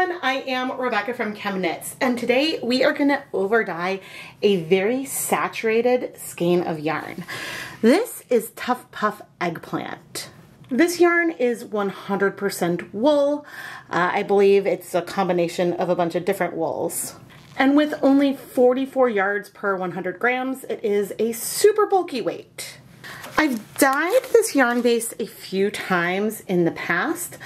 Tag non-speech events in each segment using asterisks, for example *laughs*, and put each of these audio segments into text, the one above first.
everyone, I am Rebecca from ChemKnits, and today we are going to over dye a very saturated skein of yarn. This is Tuff Puff Eggplant. This yarn is 100% wool. Uh, I believe it's a combination of a bunch of different wools. And with only 44 yards per 100 grams, it is a super bulky weight. I've dyed this yarn base a few times in the past,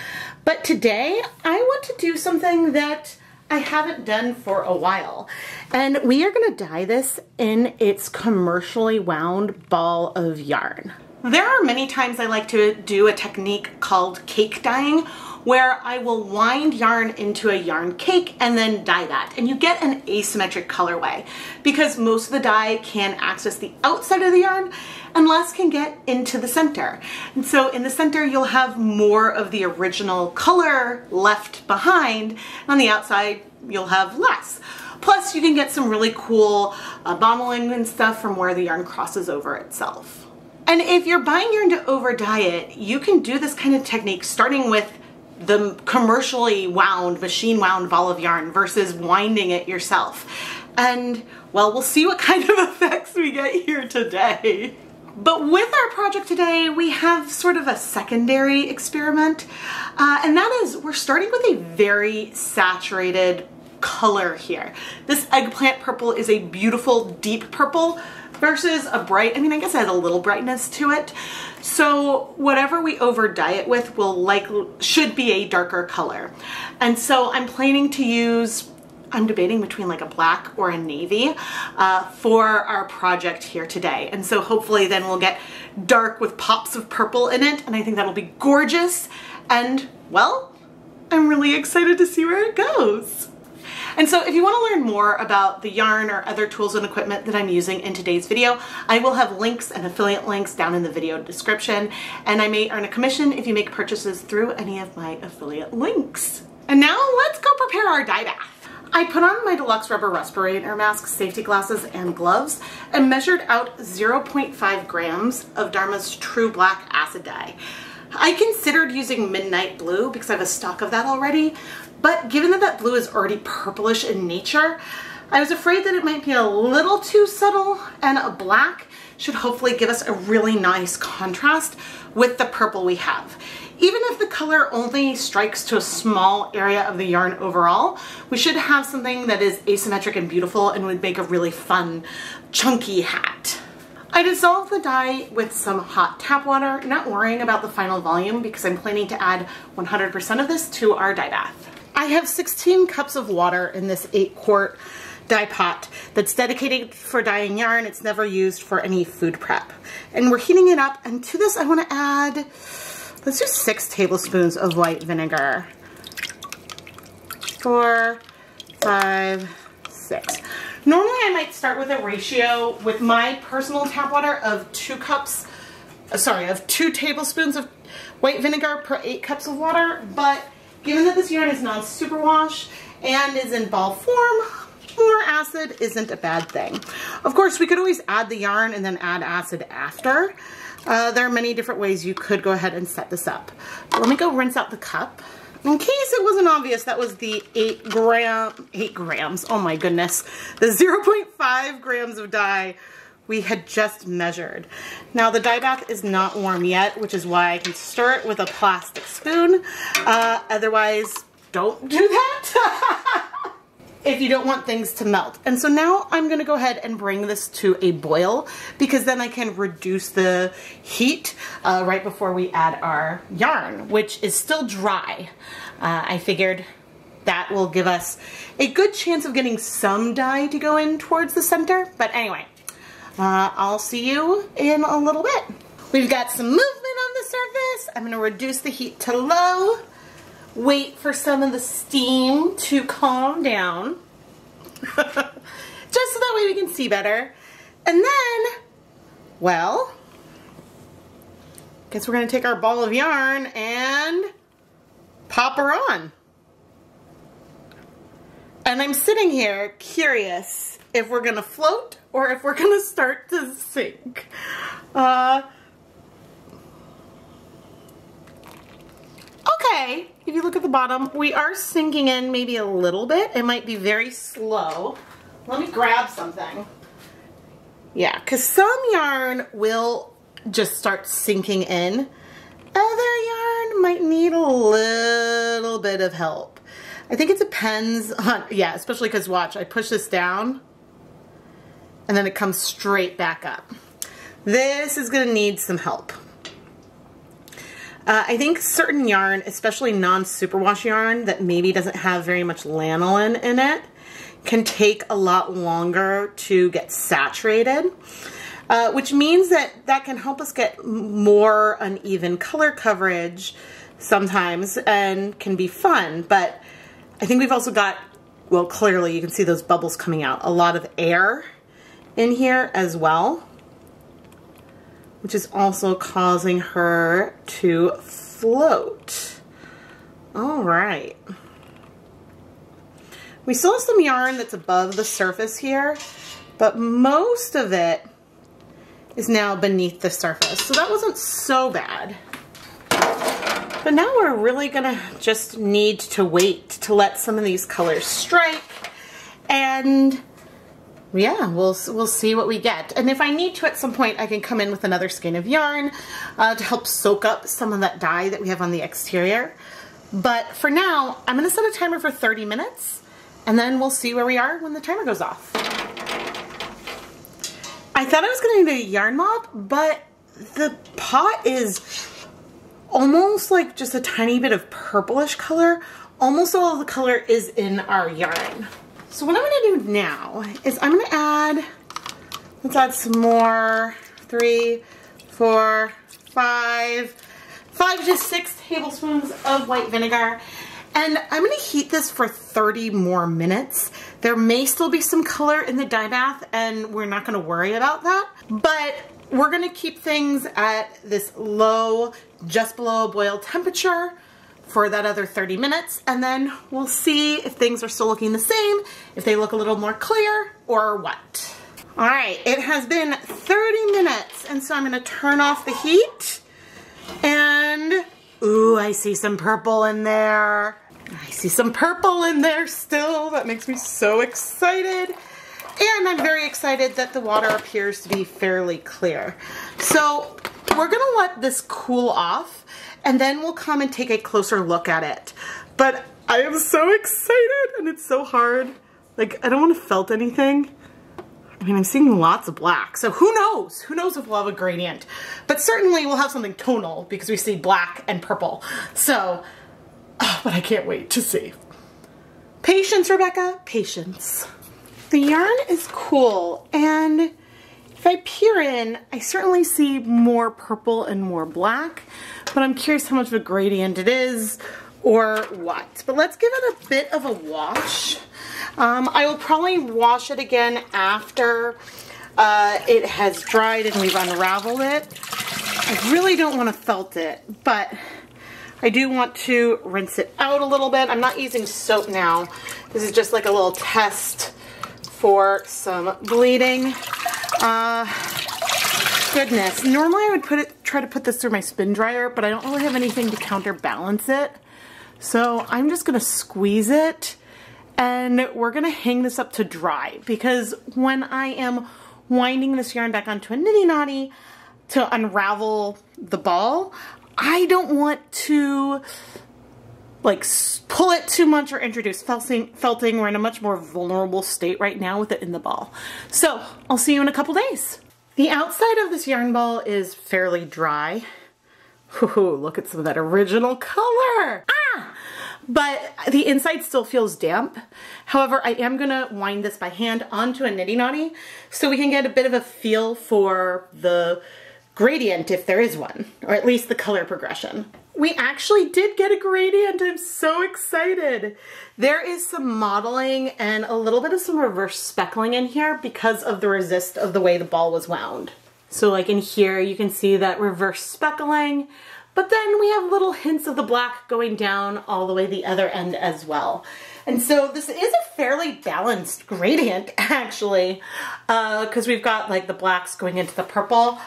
but today I want to do something that I haven't done for a while. And we are gonna dye this in its commercially wound ball of yarn. There are many times I like to do a technique called cake dyeing where I will wind yarn into a yarn cake and then dye that. And you get an asymmetric colorway because most of the dye can access the outside of the yarn and less can get into the center. And so in the center, you'll have more of the original color left behind. On the outside, you'll have less. Plus, you can get some really cool uh, and stuff from where the yarn crosses over itself. And if you're buying yarn to over dye it, you can do this kind of technique starting with the commercially wound, machine wound ball of yarn versus winding it yourself. And well, we'll see what kind of *laughs* effects we get here today. But with our project today, we have sort of a secondary experiment, uh, and that is we're starting with a very saturated color here. This eggplant purple is a beautiful deep purple versus a bright, I mean, I guess it has a little brightness to it. So whatever we over dye it with will like, should be a darker color. And so I'm planning to use I'm debating between like a black or a navy uh, for our project here today. And so hopefully then we'll get dark with pops of purple in it. And I think that'll be gorgeous. And well, I'm really excited to see where it goes. And so if you want to learn more about the yarn or other tools and equipment that I'm using in today's video, I will have links and affiliate links down in the video description. And I may earn a commission if you make purchases through any of my affiliate links. And now let's go prepare our dye bath. I put on my deluxe rubber respirator mask, safety glasses, and gloves and measured out 0.5 grams of Dharma's True Black Acid Dye. I considered using Midnight Blue because I have a stock of that already, but given that that blue is already purplish in nature, I was afraid that it might be a little too subtle and a black should hopefully give us a really nice contrast with the purple we have. Even if the color only strikes to a small area of the yarn overall, we should have something that is asymmetric and beautiful and would make a really fun, chunky hat. I dissolved the dye with some hot tap water, not worrying about the final volume because I'm planning to add 100% of this to our dye bath. I have 16 cups of water in this 8 quart dye pot that's dedicated for dyeing yarn. It's never used for any food prep. And we're heating it up and to this I want to add Let's do six tablespoons of white vinegar. Four, five, six. Normally I might start with a ratio with my personal tap water of two cups, uh, sorry, of two tablespoons of white vinegar per eight cups of water, but given that this yarn is non-superwash and is in ball form, more acid isn't a bad thing. Of course, we could always add the yarn and then add acid after, uh, there are many different ways you could go ahead and set this up. But let me go rinse out the cup. In case it wasn't obvious, that was the 8 gram, 8 grams, oh my goodness, the 0.5 grams of dye we had just measured. Now the dye bath is not warm yet, which is why I can stir it with a plastic spoon. Uh, otherwise, don't do that. *laughs* if you don't want things to melt. And so now I'm gonna go ahead and bring this to a boil because then I can reduce the heat uh, right before we add our yarn, which is still dry. Uh, I figured that will give us a good chance of getting some dye to go in towards the center. But anyway, uh, I'll see you in a little bit. We've got some movement on the surface. I'm gonna reduce the heat to low wait for some of the steam to calm down. *laughs* Just so that way we can see better. And then, well, guess we're to take our ball of yarn and pop her on. And I'm sitting here curious if we're going to float or if we're *laughs* going to start to sink. Uh, okay. If you look at the bottom, we are sinking in maybe a little bit. It might be very slow. Let me grab something. Yeah, because some yarn will just start sinking in. Other yarn might need a little bit of help. I think it depends on, yeah, especially because watch, I push this down and then it comes straight back up. This is gonna need some help. Uh, I think certain yarn, especially non-superwash yarn that maybe doesn't have very much lanolin in it, can take a lot longer to get saturated. Uh, which means that that can help us get more uneven color coverage sometimes and can be fun. But I think we've also got, well, clearly you can see those bubbles coming out, a lot of air in here as well which is also causing her to float. All right. We still have some yarn that's above the surface here, but most of it is now beneath the surface. So that wasn't so bad. But now we're really gonna just need to wait to let some of these colors strike and yeah, we'll, we'll see what we get. And if I need to at some point, I can come in with another skein of yarn uh, to help soak up some of that dye that we have on the exterior. But for now, I'm gonna set a timer for 30 minutes and then we'll see where we are when the timer goes off. I thought I was gonna need a yarn mop, but the pot is almost like just a tiny bit of purplish color. Almost all of the color is in our yarn. So what I'm gonna do now is I'm gonna add, let's add some more, three, four, five, five to six tablespoons of white vinegar. And I'm gonna heat this for 30 more minutes. There may still be some color in the dye bath and we're not gonna worry about that. But we're gonna keep things at this low, just below a boil temperature for that other 30 minutes and then we'll see if things are still looking the same, if they look a little more clear or what. All right, it has been 30 minutes and so I'm gonna turn off the heat and ooh, I see some purple in there. I see some purple in there still. That makes me so excited. And I'm very excited that the water appears to be fairly clear. So we're gonna let this cool off and then we'll come and take a closer look at it. But I am so excited and it's so hard. Like, I don't want to felt anything. I mean, I'm seeing lots of black, so who knows? Who knows if we'll have a gradient? But certainly we'll have something tonal because we see black and purple. So, oh, but I can't wait to see. Patience, Rebecca, patience. The yarn is cool and if I peer in, I certainly see more purple and more black, but I'm curious how much of a gradient it is or what. But let's give it a bit of a wash. Um, I will probably wash it again after uh, it has dried and we've unraveled it. I really don't want to felt it, but I do want to rinse it out a little bit. I'm not using soap now. This is just like a little test for some bleeding. Uh, goodness. Normally I would put it, try to put this through my spin dryer, but I don't really have anything to counterbalance it. So I'm just gonna squeeze it and we're gonna hang this up to dry because when I am winding this yarn back onto a niddy noddy to unravel the ball, I don't want to like pull it too much or introduce felting, felting. We're in a much more vulnerable state right now with it in the ball. So I'll see you in a couple days. The outside of this yarn ball is fairly dry. Ooh, look at some of that original color. Ah! But the inside still feels damp. However, I am gonna wind this by hand onto a niddy noddy so we can get a bit of a feel for the gradient if there is one, or at least the color progression. We actually did get a gradient. I'm so excited. There is some modeling and a little bit of some reverse speckling in here because of the resist of the way the ball was wound. So like in here, you can see that reverse speckling, but then we have little hints of the black going down all the way the other end as well. And so this is a fairly balanced gradient *laughs* actually, because uh, we've got like the blacks going into the purple.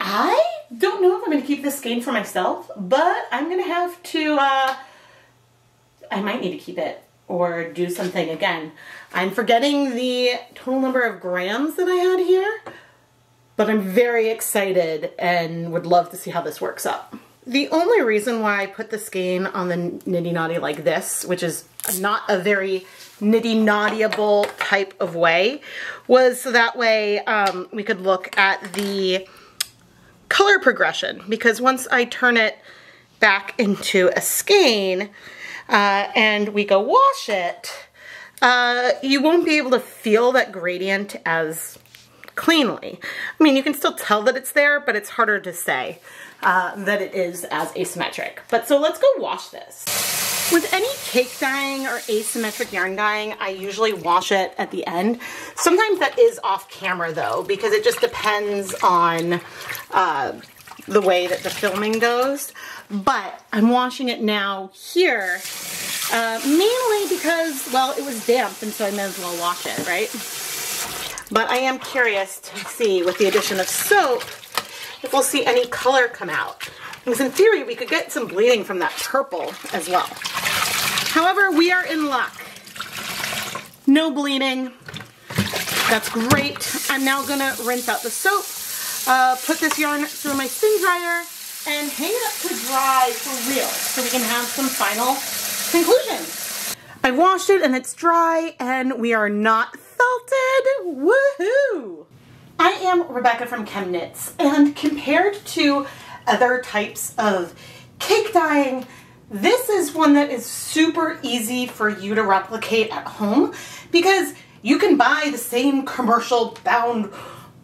I don't know if I'm going to keep this skein for myself, but I'm going to have to, uh, I might need to keep it or do something again. I'm forgetting the total number of grams that I had here, but I'm very excited and would love to see how this works up. The only reason why I put the skein on the niddy noddy like this, which is not a very nitty naughtyable type of way, was so that way um, we could look at the color progression because once I turn it back into a skein uh, and we go wash it, uh, you won't be able to feel that gradient as cleanly. I mean, you can still tell that it's there, but it's harder to say uh, that it is as asymmetric. But so let's go wash this. With any cake dyeing or asymmetric yarn dyeing, I usually wash it at the end. Sometimes that is off camera though, because it just depends on uh, the way that the filming goes. But I'm washing it now here, uh, mainly because, well, it was damp and so I might as well wash it, right? But I am curious to see with the addition of soap if we'll see any color come out. Because in theory, we could get some bleeding from that purple as well. However, we are in luck. No bleeding. That's great. I'm now gonna rinse out the soap, uh, put this yarn through my spin dryer, and hang it up to dry for real so we can have some final conclusions. I washed it and it's dry and we are not felted. Woohoo! I am Rebecca from ChemKnits and compared to other types of cake dyeing, this is one that is super easy for you to replicate at home because you can buy the same commercial bound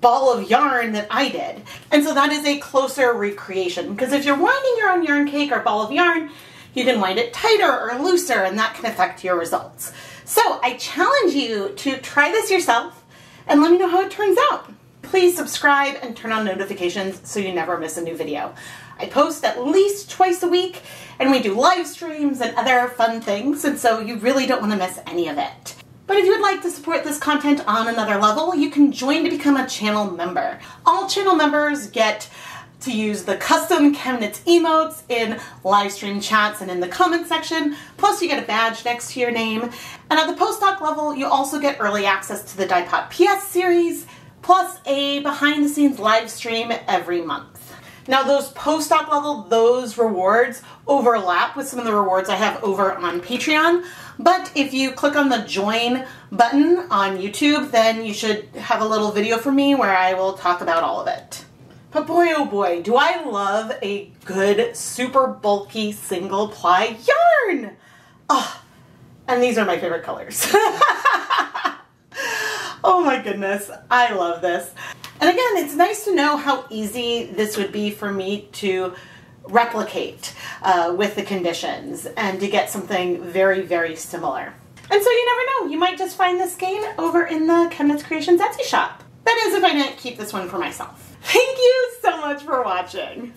ball of yarn that I did. And so that is a closer recreation because if you're winding your own yarn cake or ball of yarn, you can wind it tighter or looser and that can affect your results. So I challenge you to try this yourself and let me know how it turns out. Please subscribe and turn on notifications so you never miss a new video. I post at least twice a week and we do live streams and other fun things and so you really don't want to miss any of it. But if you would like to support this content on another level, you can join to become a channel member. All channel members get to use the custom ChemKnits emotes in live stream chats and in the comment section. Plus you get a badge next to your name. And at the postdoc level, you also get early access to the Dye-Pot PS series, plus a behind the scenes live stream every month. Now those postdoc level, those rewards overlap with some of the rewards I have over on Patreon. But if you click on the join button on YouTube, then you should have a little video from me where I will talk about all of it. But boy, oh boy, do I love a good, super bulky single ply yarn. Oh, and these are my favorite colors. *laughs* goodness, I love this. And again, it's nice to know how easy this would be for me to replicate uh, with the conditions and to get something very, very similar. And so you never know, you might just find this skein over in the ChemKnits Creations Etsy shop. That is if I didn't keep this one for myself. Thank you so much for watching.